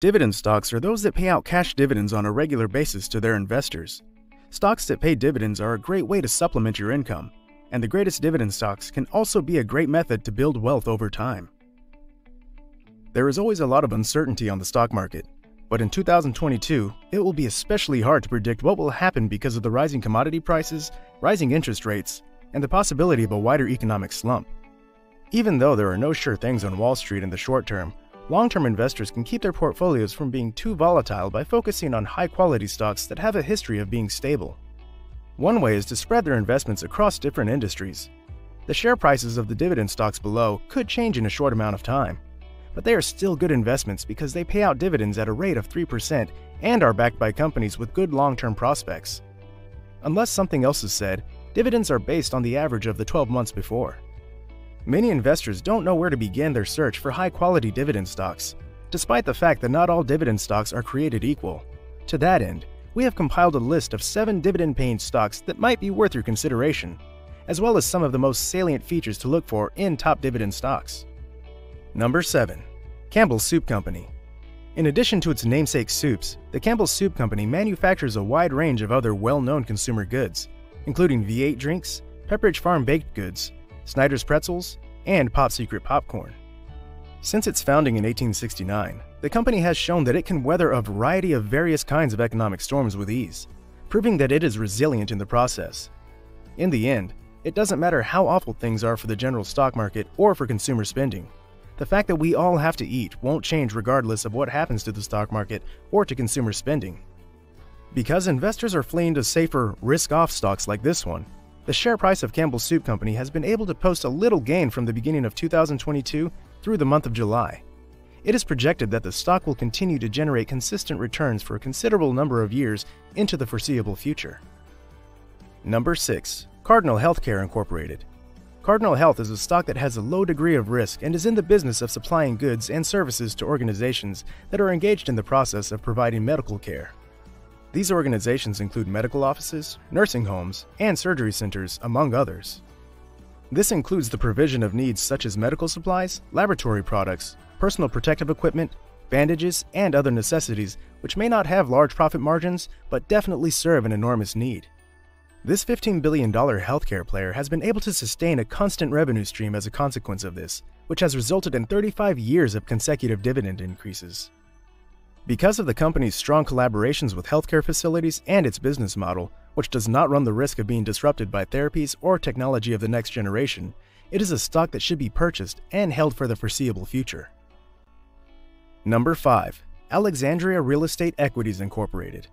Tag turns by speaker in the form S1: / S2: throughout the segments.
S1: Dividend stocks are those that pay out cash dividends on a regular basis to their investors. Stocks that pay dividends are a great way to supplement your income, and the greatest dividend stocks can also be a great method to build wealth over time. There is always a lot of uncertainty on the stock market, but in 2022, it will be especially hard to predict what will happen because of the rising commodity prices, rising interest rates, and the possibility of a wider economic slump. Even though there are no sure things on Wall Street in the short term, long term investors can keep their portfolios from being too volatile by focusing on high quality stocks that have a history of being stable. One way is to spread their investments across different industries. The share prices of the dividend stocks below could change in a short amount of time, but they are still good investments because they pay out dividends at a rate of 3% and are backed by companies with good long term prospects. Unless something else is said, dividends are based on the average of the 12 months before. Many investors don't know where to begin their search for high quality dividend stocks, despite the fact that not all dividend stocks are created equal. To that end, we have compiled a list of seven dividend paying stocks that might be worth your consideration, as well as some of the most salient features to look for in top dividend stocks. Number 7. Campbell's Soup Company. In addition to its namesake soups, the Campbell's Soup Company manufactures a wide range of other well known consumer goods, including V8 drinks, Pepperidge Farm baked goods, Snyder's Pretzels, and Pop Secret Popcorn. Since its founding in 1869, the company has shown that it can weather a variety of various kinds of economic storms with ease, proving that it is resilient in the process. In the end, it doesn't matter how awful things are for the general stock market or for consumer spending. The fact that we all have to eat won't change regardless of what happens to the stock market or to consumer spending. Because investors are fleeing to safer, risk off stocks like this one, the share price of Campbell's Soup Company has been able to post a little gain from the beginning of 2022 through the month of July. It is projected that the stock will continue to generate consistent returns for a considerable number of years into the foreseeable future. Number 6. Cardinal Healthcare Incorporated. Cardinal Health is a stock that has a low degree of risk and is in the business of supplying goods and services to organizations that are engaged in the process of providing medical care. These organizations include medical offices, nursing homes, and surgery centers, among others. This includes the provision of needs such as medical supplies, laboratory products, personal protective equipment, bandages, and other necessities which may not have large profit margins but definitely serve an enormous need. This $15 billion healthcare player has been able to sustain a constant revenue stream as a consequence of this, which has resulted in 35 years of consecutive dividend increases. Because of the company's strong collaborations with healthcare facilities and its business model, which does not run the risk of being disrupted by therapies or technology of the next generation, it is a stock that should be purchased and held for the foreseeable future. Number 5. Alexandria Real Estate Equities Incorporated.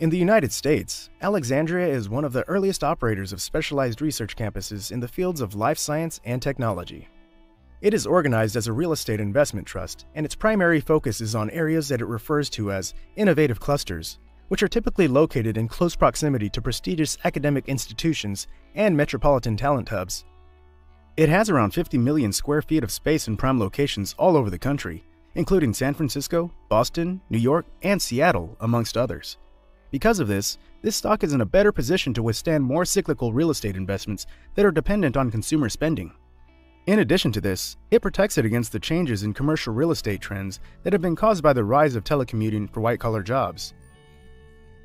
S1: In the United States, Alexandria is one of the earliest operators of specialized research campuses in the fields of life science and technology. It is organized as a real estate investment trust, and its primary focus is on areas that it refers to as innovative clusters, which are typically located in close proximity to prestigious academic institutions and metropolitan talent hubs. It has around 50 million square feet of space in prime locations all over the country, including San Francisco, Boston, New York, and Seattle, amongst others. Because of this, this stock is in a better position to withstand more cyclical real estate investments that are dependent on consumer spending. In addition to this, it protects it against the changes in commercial real estate trends that have been caused by the rise of telecommuting for white collar jobs.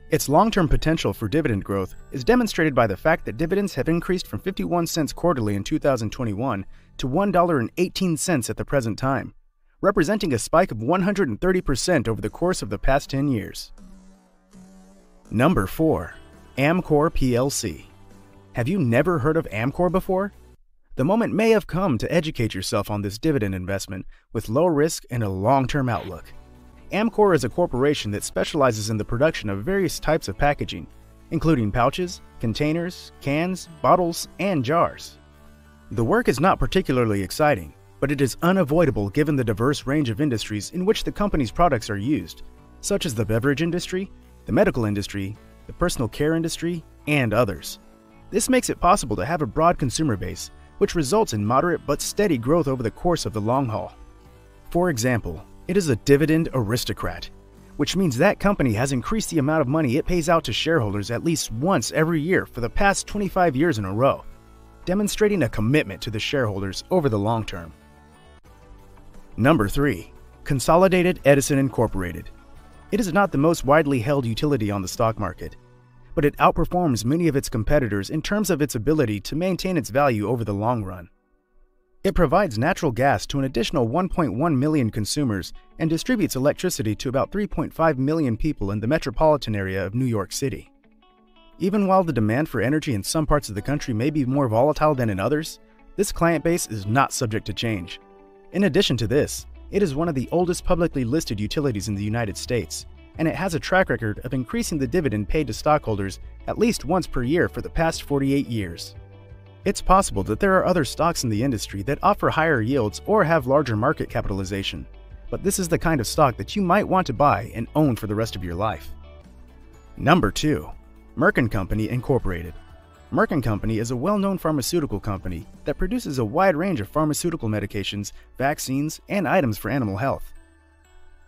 S1: Its long term potential for dividend growth is demonstrated by the fact that dividends have increased from 51 cents quarterly in 2021 to $1.18 at the present time, representing a spike of 130% over the course of the past 10 years. Number 4. Amcor plc. Have you never heard of Amcor before? The moment may have come to educate yourself on this dividend investment with low risk and a long term outlook. Amcor is a corporation that specializes in the production of various types of packaging, including pouches, containers, cans, bottles, and jars. The work is not particularly exciting, but it is unavoidable given the diverse range of industries in which the company's products are used, such as the beverage industry, the medical industry, the personal care industry, and others. This makes it possible to have a broad consumer base which results in moderate but steady growth over the course of the long haul. For example, it is a dividend aristocrat, which means that company has increased the amount of money it pays out to shareholders at least once every year for the past 25 years in a row, demonstrating a commitment to the shareholders over the long term. Number 3. Consolidated Edison Incorporated. It is not the most widely held utility on the stock market, but it outperforms many of its competitors in terms of its ability to maintain its value over the long run. It provides natural gas to an additional 1.1 million consumers and distributes electricity to about 3.5 million people in the metropolitan area of New York City. Even while the demand for energy in some parts of the country may be more volatile than in others, this client base is not subject to change. In addition to this, it is one of the oldest publicly listed utilities in the United States, and it has a track record of increasing the dividend paid to stockholders at least once per year for the past 48 years. It's possible that there are other stocks in the industry that offer higher yields or have larger market capitalization, but this is the kind of stock that you might want to buy and own for the rest of your life. Number 2. Merck & Company Incorporated. Merck & Company is a well-known pharmaceutical company that produces a wide range of pharmaceutical medications, vaccines, and items for animal health.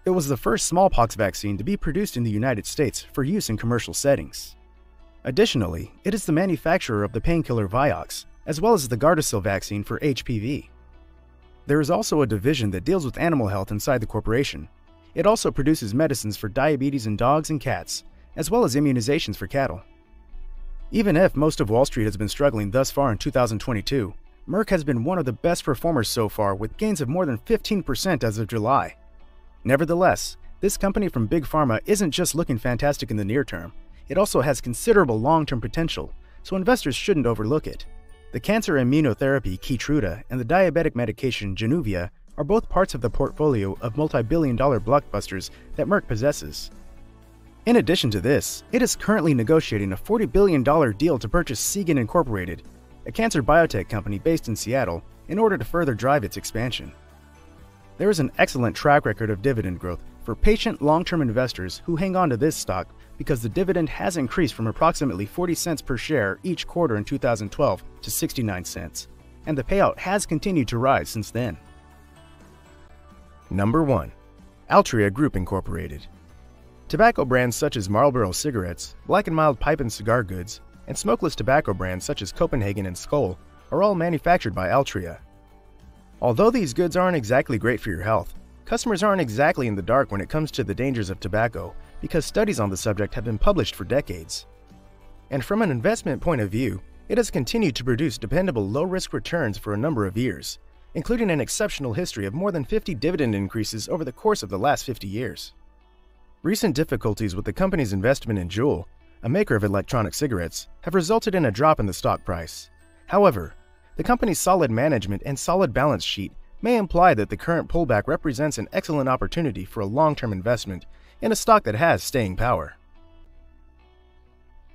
S1: It was the first smallpox vaccine to be produced in the United States for use in commercial settings. Additionally, it is the manufacturer of the painkiller Vioxx, as well as the Gardasil vaccine for HPV. There is also a division that deals with animal health inside the corporation. It also produces medicines for diabetes in dogs and cats, as well as immunizations for cattle. Even if most of Wall Street has been struggling thus far in 2022, Merck has been one of the best performers so far with gains of more than 15% as of July. Nevertheless, this company from Big Pharma isn't just looking fantastic in the near term, it also has considerable long-term potential, so investors shouldn't overlook it. The cancer immunotherapy Keytruda and the diabetic medication Januvia are both parts of the portfolio of multi-billion dollar blockbusters that Merck possesses. In addition to this, it is currently negotiating a $40 billion deal to purchase Seagen Incorporated, a cancer biotech company based in Seattle, in order to further drive its expansion. There is an excellent track record of dividend growth for patient long-term investors who hang on to this stock because the dividend has increased from approximately 40 cents per share each quarter in 2012 to 69 cents, and the payout has continued to rise since then. Number 1. Altria Group Incorporated. Tobacco brands such as Marlboro cigarettes, Black & Mild pipe and cigar goods, and smokeless tobacco brands such as Copenhagen and Skoal are all manufactured by Altria. Although these goods aren't exactly great for your health, customers aren't exactly in the dark when it comes to the dangers of tobacco because studies on the subject have been published for decades. And from an investment point of view, it has continued to produce dependable low-risk returns for a number of years, including an exceptional history of more than 50 dividend increases over the course of the last 50 years. Recent difficulties with the company's investment in Juul, a maker of electronic cigarettes, have resulted in a drop in the stock price. However, the company's solid management and solid balance sheet may imply that the current pullback represents an excellent opportunity for a long-term investment in a stock that has staying power.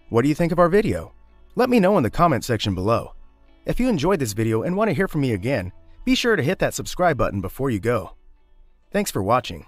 S1: What do you think of our video? Let me know in the comment section below. If you enjoyed this video and want to hear from me again, be sure to hit that subscribe button before you go. Thanks for watching.